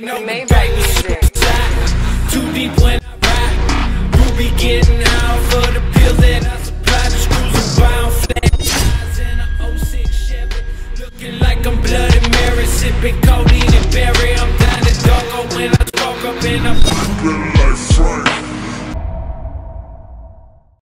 you know we. Too deep when I ride. be getting out for the pills that I supply. The screws are bound flat. in a 06 Chevy. Looking like I'm Bloody Mary. Sipping codeine and berry. I'm down to dark when I smoke up in a.